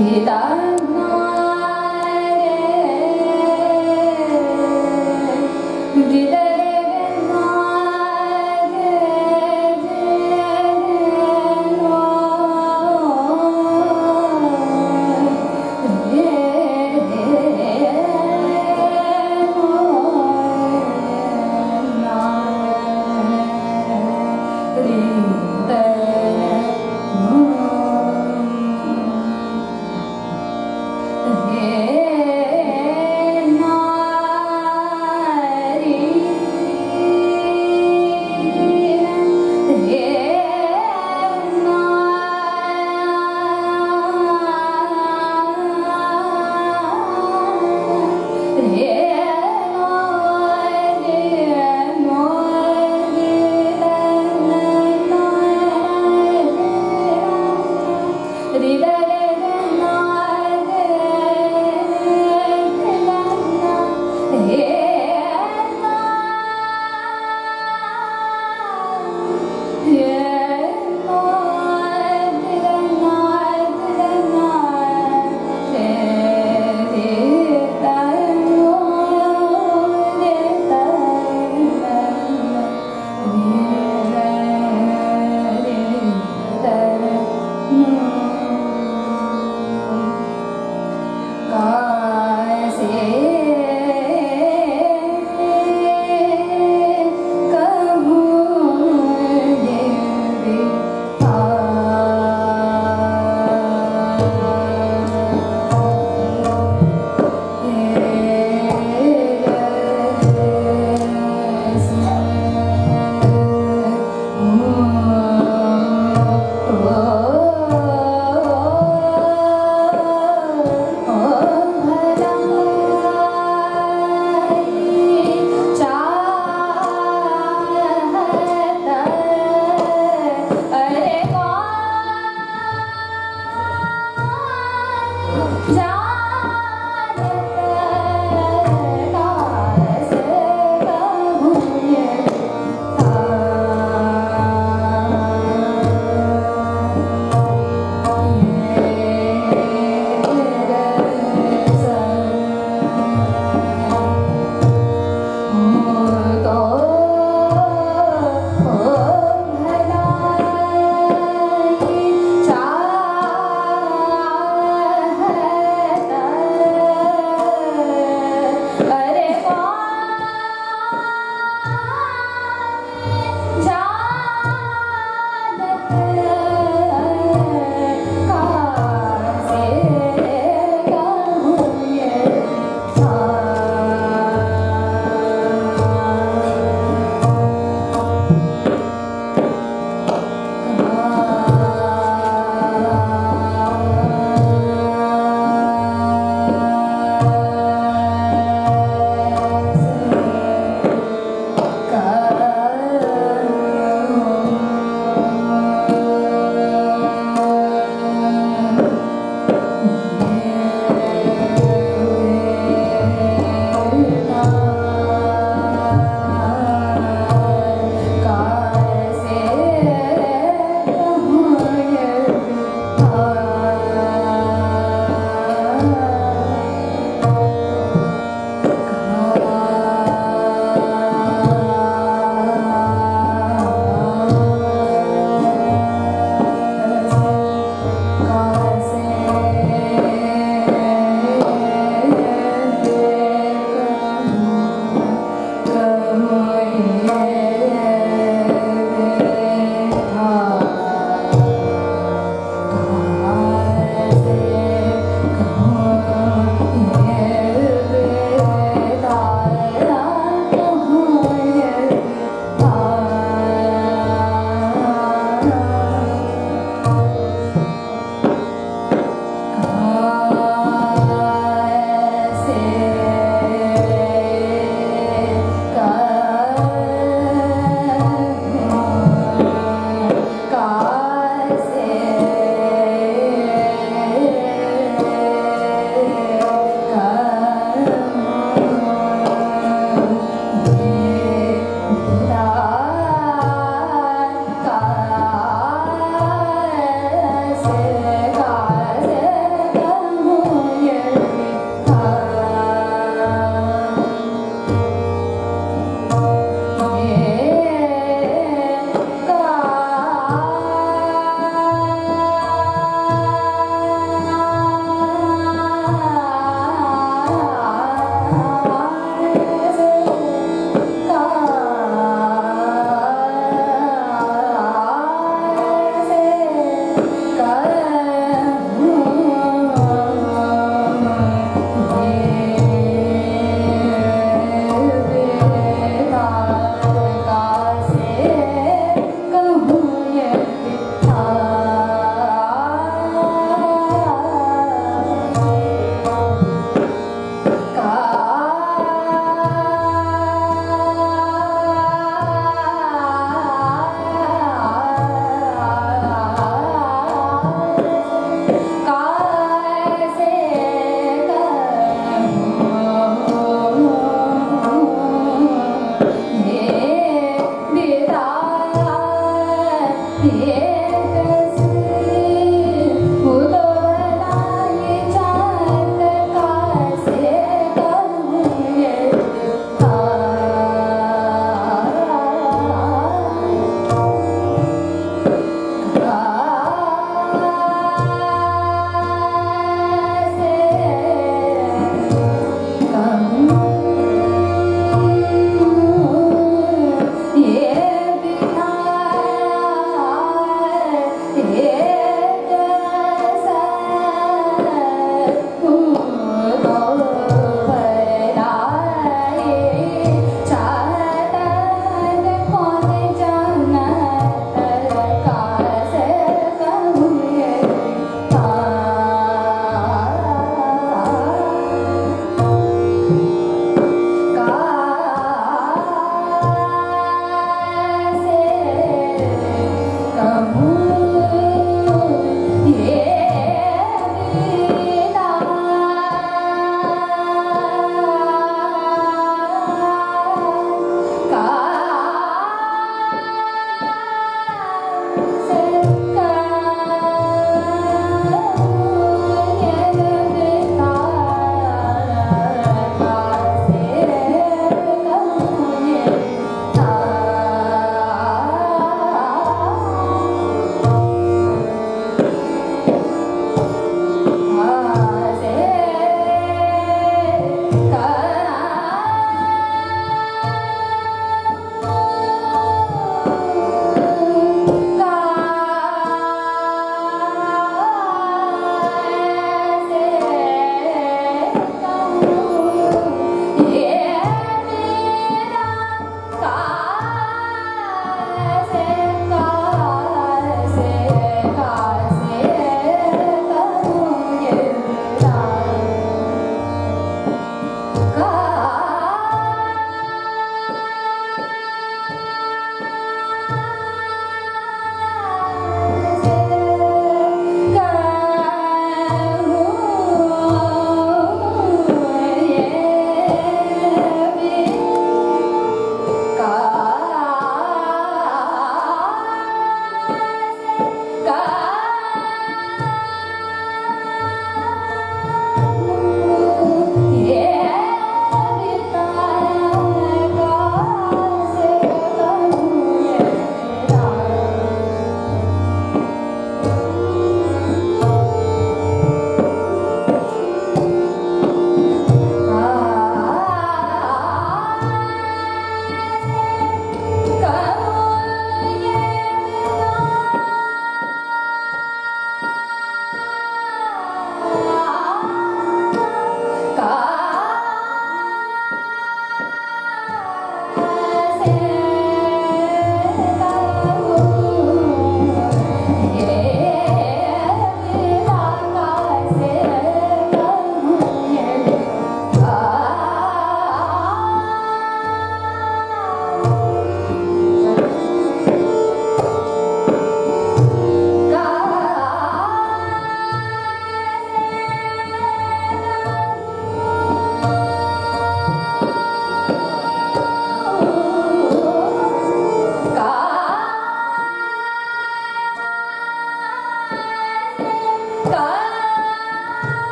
감 사.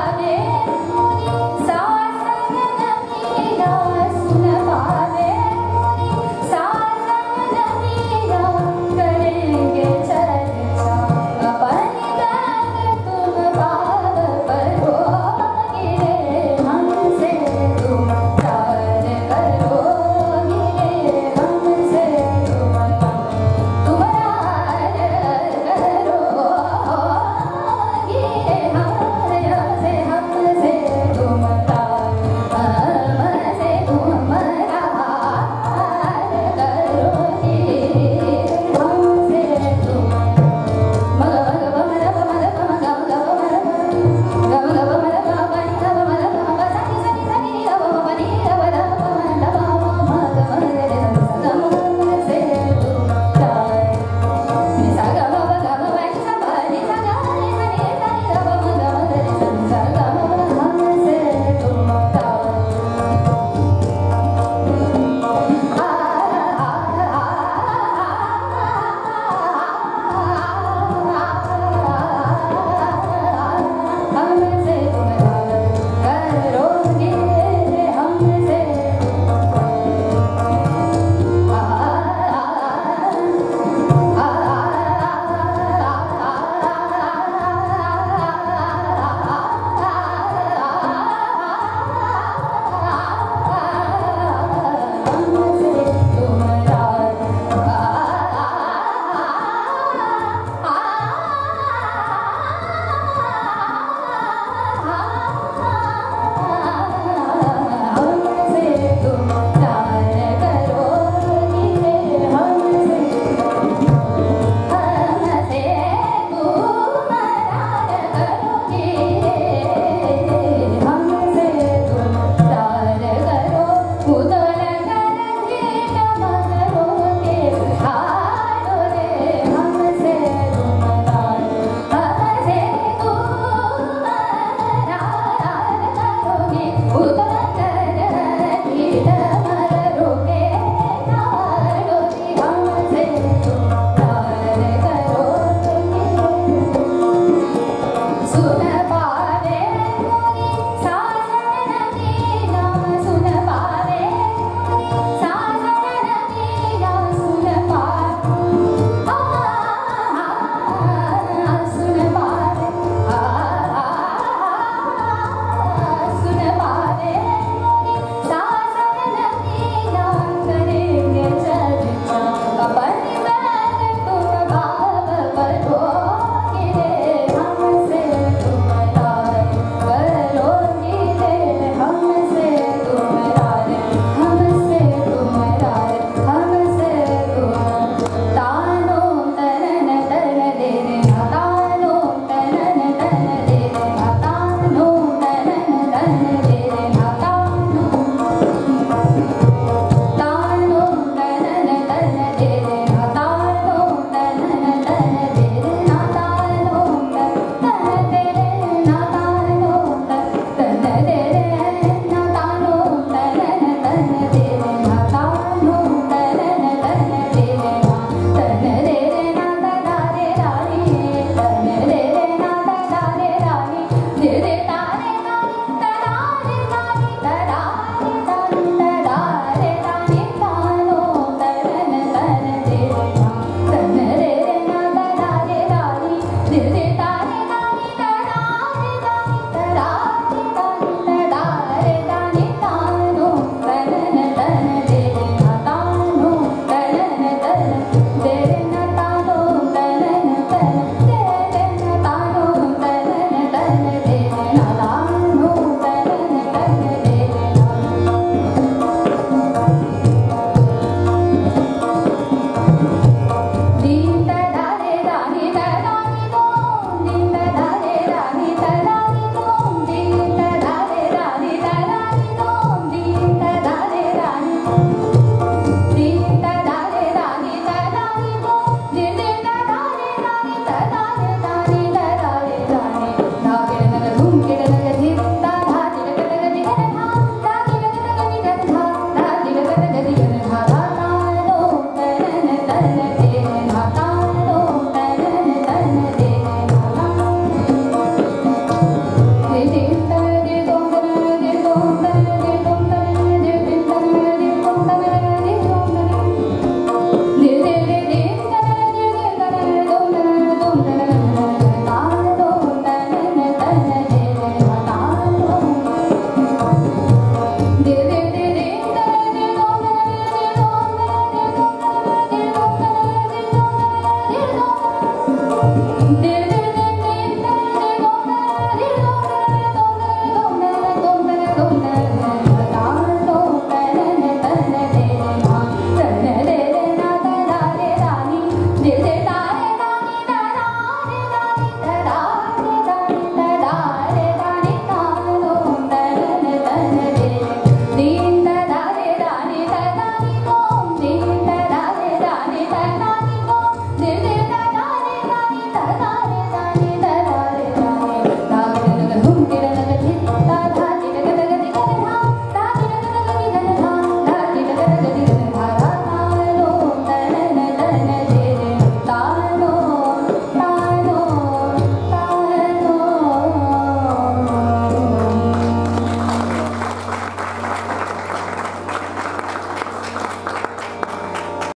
apareça.